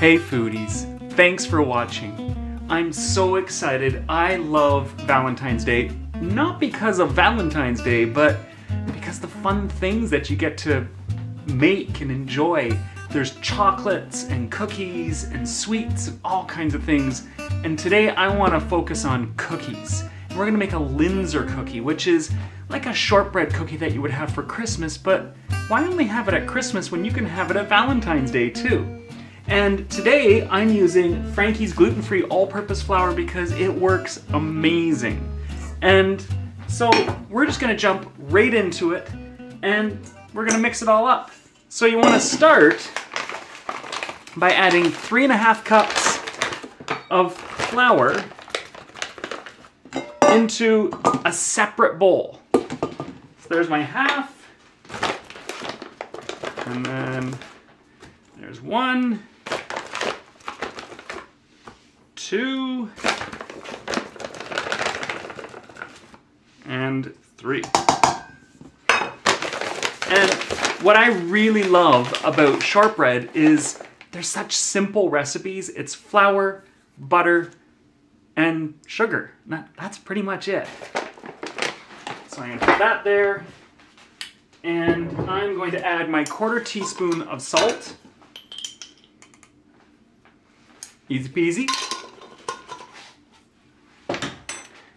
Hey foodies, thanks for watching. I'm so excited. I love Valentine's Day, not because of Valentine's Day, but because the fun things that you get to make and enjoy. There's chocolates and cookies and sweets and all kinds of things. And today I want to focus on cookies. We're going to make a Linzer cookie, which is like a shortbread cookie that you would have for Christmas, but why only have it at Christmas when you can have it at Valentine's Day too? And today I'm using Frankie's gluten-free all-purpose flour because it works amazing. And so we're just gonna jump right into it and we're gonna mix it all up. So you wanna start by adding three and a half cups of flour into a separate bowl. So there's my half, and then there's one, two, and three. And what I really love about shortbread is they're such simple recipes. It's flour, butter, and sugar. That, that's pretty much it. So I'm gonna put that there. And I'm going to add my quarter teaspoon of salt. Easy peasy.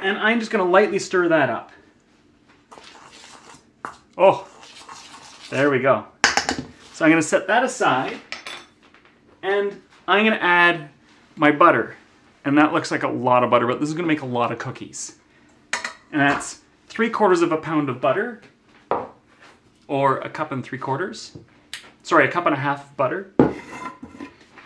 And I'm just gonna lightly stir that up. Oh, there we go. So I'm gonna set that aside and I'm gonna add my butter. And that looks like a lot of butter, but this is gonna make a lot of cookies. And that's three quarters of a pound of butter or a cup and three quarters. Sorry, a cup and a half of butter.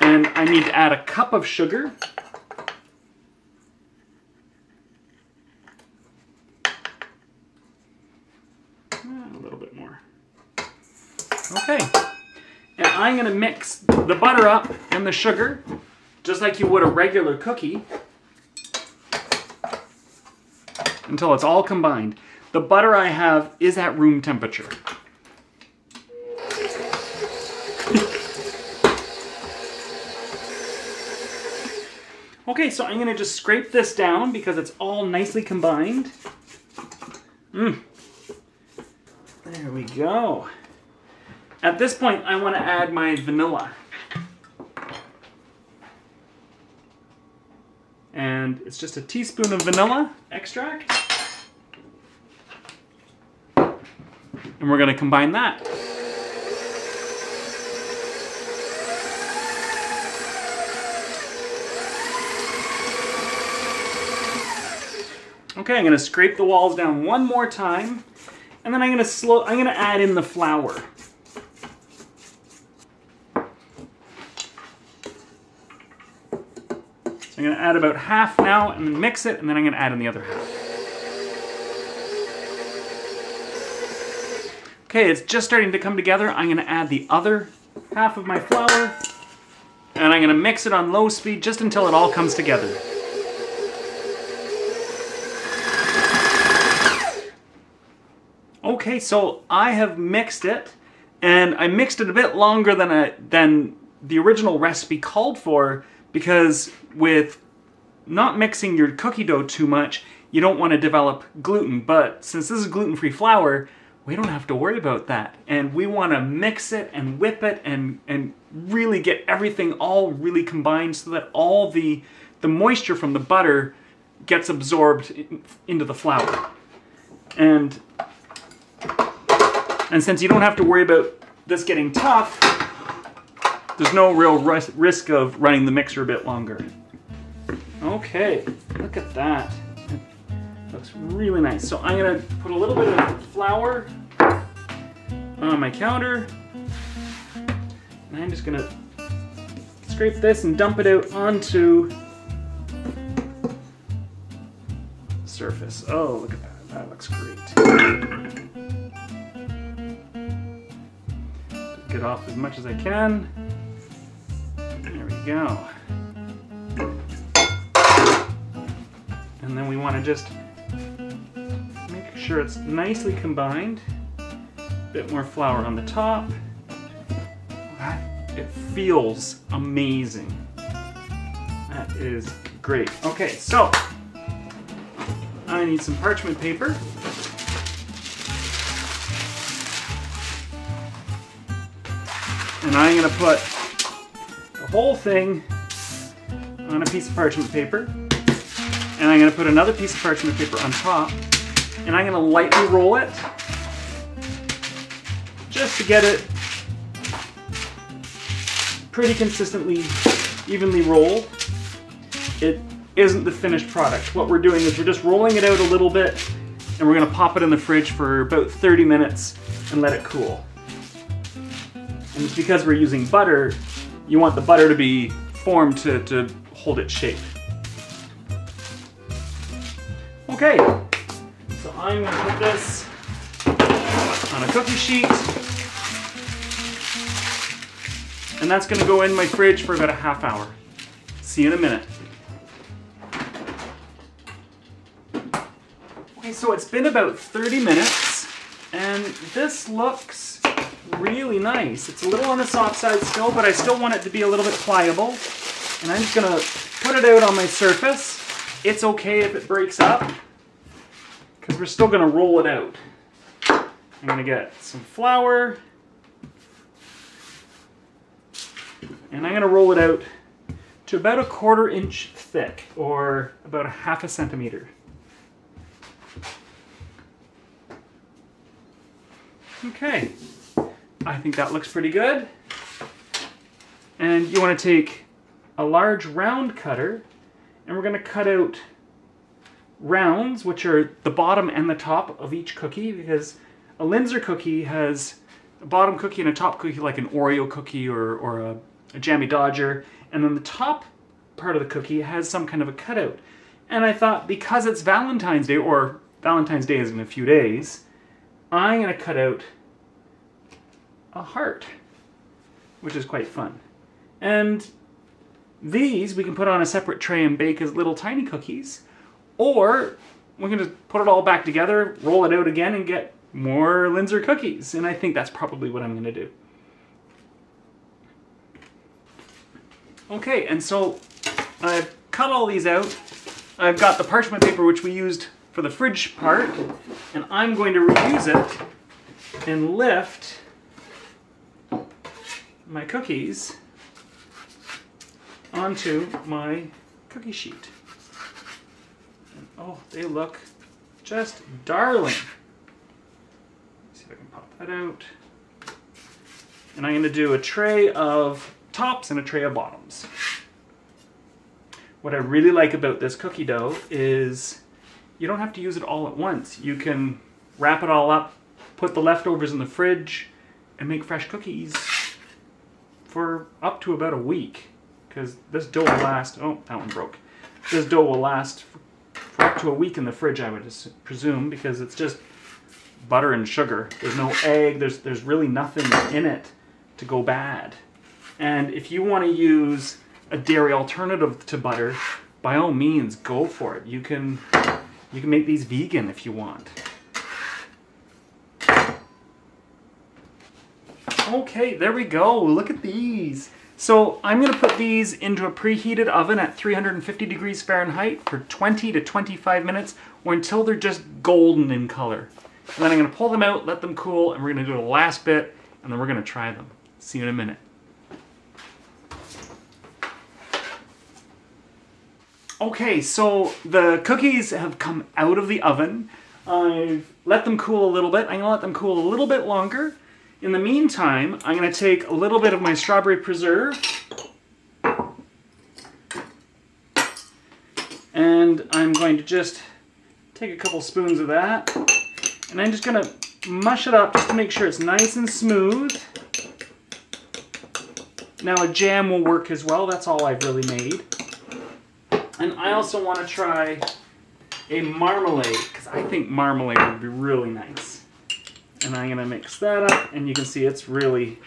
And I need to add a cup of sugar Okay. And I'm gonna mix the butter up and the sugar, just like you would a regular cookie, until it's all combined. The butter I have is at room temperature. okay, so I'm gonna just scrape this down because it's all nicely combined. Mmm. There we go. At this point, I want to add my vanilla. And it's just a teaspoon of vanilla extract. And we're going to combine that. Okay, I'm going to scrape the walls down one more time. And then I'm to slow I'm to add in the flour. I'm going to add about half now and then mix it, and then I'm to add in the other half. Okay, it's just starting to come together. I'm to add the other half of my flour, and I'm to mix it on low speed just until it all comes together. Okay, so I have mixed it, and I mixed it a bit longer than, I, than the original recipe called for because with not mixing your cookie dough too much, you don't want to develop gluten. But since this is gluten-free flour, we don't have to worry about that. And we want to mix it and whip it and, and really get everything all really combined so that all the, the moisture from the butter gets absorbed in, into the flour. And, and since you don't have to worry about this getting tough, there's no real risk of running the mixer a bit longer. Okay, look at that. It looks really nice. So I'm gonna put a little bit of flour on my counter. And I'm just gonna scrape this and dump it out onto the surface. Oh, look at that. That looks great. Get off as much as I can There we go. And then we want to just make sure it's nicely combined. A bit more flour on the top. It feels amazing. That is great. Okay, so I need some parchment paper. And I'm gonna put the whole thing on a piece of parchment paper. And I'm gonna put another piece of parchment paper on top. And I'm gonna lightly roll it just to get it pretty consistently, evenly rolled. It isn't the finished product. What we're doing is we're just rolling it out a little bit and we're gonna pop it in the fridge for about 30 minutes and let it cool. And it's because we're using butter, you want the butter to be formed to, to hold its shape. Okay, so I'm gonna put this on a cookie sheet. And that's gonna go in my fridge for about a half hour. See you in a minute. Okay, so it's been about 30 minutes, and this looks really nice. It's a little on the soft side still, but I still want it to be a little bit pliable. And I'm just gonna put it out on my surface. It's okay if it breaks up, because we're still gonna roll it out. I'm gonna get some flour, and I'm gonna roll it out to about a quarter inch thick, or about a half a centimeter. Okay, I think that looks pretty good. And you want to take a large round cutter, and we're going to cut out rounds, which are the bottom and the top of each cookie, because a Linzer cookie has a bottom cookie and a top cookie, like an Oreo cookie or, or a, a Jammy Dodger, and then the top part of the cookie has some kind of a cutout. And I thought because it's Valentine's Day, or Valentine's Day is in a few days, I'm going to cut out a heart, which is quite fun. And these we can put on a separate tray and bake as little tiny cookies, or we can just put it all back together, roll it out again, and get more Linzer cookies. And I think that's probably what I'm going to do. Okay, and so I've cut all these out. I've got the parchment paper which we used for the fridge part, and I'm going to reuse it and lift my cookies onto my cookie sheet. And, oh, they look just darling. See if I can pop that out. And I'm going to do a tray of tops and a tray of bottoms. What I really like about this cookie dough is you don't have to use it all at once. You can wrap it all up, put the leftovers in the fridge, and make fresh cookies for up to about a week. Because this dough will last, oh, that one broke. This dough will last for up to a week in the fridge, I would presume, because it's just butter and sugar. There's no egg, there's, there's really nothing in it to go bad. And if you want to use a dairy alternative to butter, by all means, go for it. You can you can make these vegan if you want. Okay, there we go. Look at these. So I'm going to put these into a preheated oven at 350 degrees Fahrenheit for 20 to 25 minutes or until they're just golden in color. And then I'm going to pull them out, let them cool, and we're going to do the last bit, and then we're going to try them. See you in a minute. Okay, so the cookies have come out of the oven. I've let them cool a little bit. I'm gonna let them cool a little bit longer. In the meantime, I'm gonna take a little bit of my strawberry preserve and I'm going to just take a couple spoons of that and I'm just gonna mush it up just to make sure it's nice and smooth. Now a jam will work as well, that's all I've really made. And I also want to try a marmalade, because I think marmalade would be really nice. And I'm going to mix that up, and you can see it's really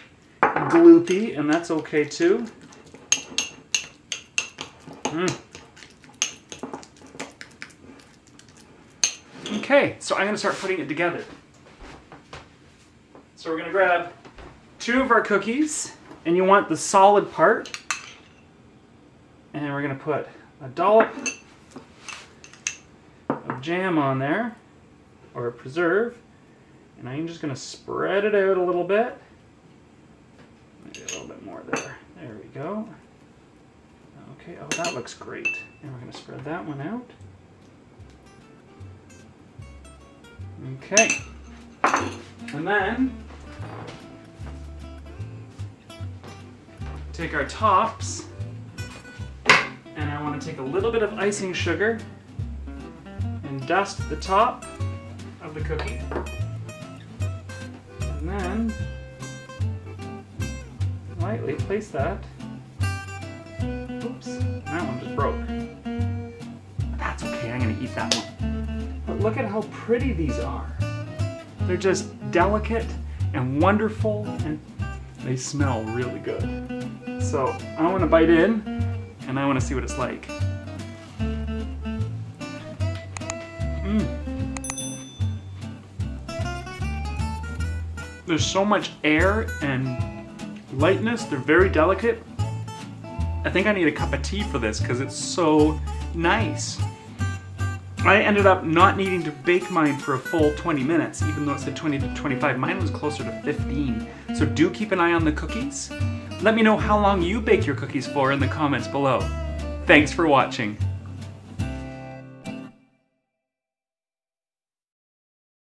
gloopy, and that's okay too. Mm. Okay, so I'm going to start putting it together. So we're going to grab two of our cookies, and you want the solid part. And we're gonna put a dollop of jam on there, or a preserve. And I'm just gonna spread it out a little bit. Maybe a little bit more there. There we go. Okay, oh that looks great. And we're gonna spread that one out. Okay. And then take our tops and I want to take a little bit of icing sugar and dust the top of the cookie. And then lightly place that. Oops, that one just broke. That's okay, I'm gonna eat that one. But look at how pretty these are. They're just delicate and wonderful and they smell really good. So I want to bite in and I want to see what it's like. There's so much air and lightness. They're very delicate. I think I need a cup of tea for this because it's so nice. I ended up not needing to bake mine for a full 20 minutes, even though it said 20 to 25. Mine was closer to 15. So do keep an eye on the cookies. Let me know how long you bake your cookies for in the comments below. Thanks for watching.